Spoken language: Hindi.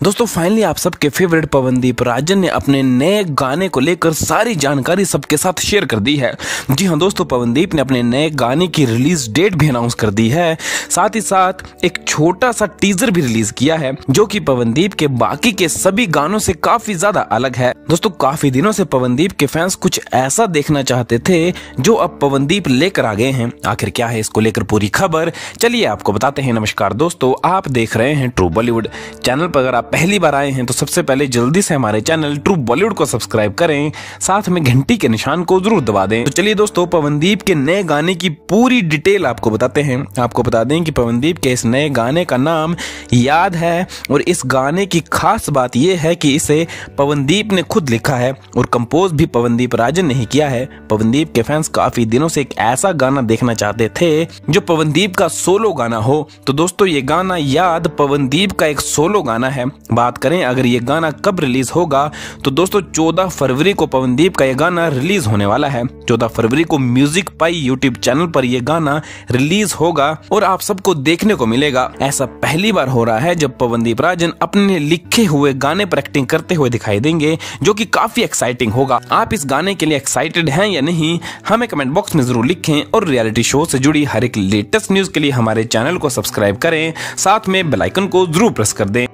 दोस्तों फाइनली आप सबके फेवरेट पवनदीप राजन ने अपने नए गाने को लेकर सारी जानकारी सबके साथ शेयर कर दी है। जी हाँ दोस्तों, पवनदीप ने अपने नए गाने की रिलीज़ डेट भी अनाउंस कर दी है। साथ ही साथ एक छोटा सा टीजर भी रिलीज़ किया है, जो कि पवनदीप के बाकी के सभी गानों से काफ़ी ज़्यादा अलग है। दोस्तों, काफ़ी दिनों से पवनदीप के फैंस कुछ ऐसा देखना चाहते थे, जो अब पवनदीप लेकर आ गए हैं। आखिर क्या है इसको लेकर पूरी खबर? चलिए आपको बताते हैं। नमस्कार दोस्तों, आप देख रहे हैं ट्रू बॉलीवुड चैनल पर अगर आप पहली बार आए हैं तो सबसे पहले जल्दी से हमारे चैनल ट्रू बॉलीवुड को सब्सक्राइब करें, साथ में घंटी के निशान को ज़रूर दबा दें। तो चलिए दोस्तों, पवनदीप के नए गाने की पूरी डिटेल आपको बताते हैं। आपको बता दें कि पवनदीप के इस नए गाने का नाम याद है, और इस गाने की खास बात यह है कि इसे पवनदीप ने खुद लिखा है, और कंपोज भी पवनदीप राजन ने ही किया है। पवनदीप के फैंस काफ़ी दिनों से एक ऐसा गाना देखना चाहते थे, जो पवनदीप का सोलो गाना हो। तो दोस्तों, ये गाना याद पवनदीप का एक सोलो गाना है। बात करें, अगर ये गाना कब रिलीज़ होगा तो दोस्तों 14 फरवरी को पवनदीप का ये गाना रिलीज़ होने वाला है। 14 फरवरी को म्यूज़िक पाई यूट्यूब चैनल पर यह गाना रिलीज़ होगा और आप सबको देखने को मिलेगा। ऐसा पहली बार हो रहा है जब पवनदीप राजन अपने लिखे हुए गाने पर एक्टिंग करते हुए दिखाई देंगे, जो की काफ़ी एक्साइटिंग होगा। आप इस गाने के लिए एक्साइटेड है या नहीं, हमें कमेंट बॉक्स में ज़रूर लिखें और रियलिटी शो से जुड़ी हर एक लेटेस्ट न्यूज़ के लिए हमारे चैनल को सब्सक्राइब करें। साथ में बेलाइकन को ज़रूर प्रेस कर दें।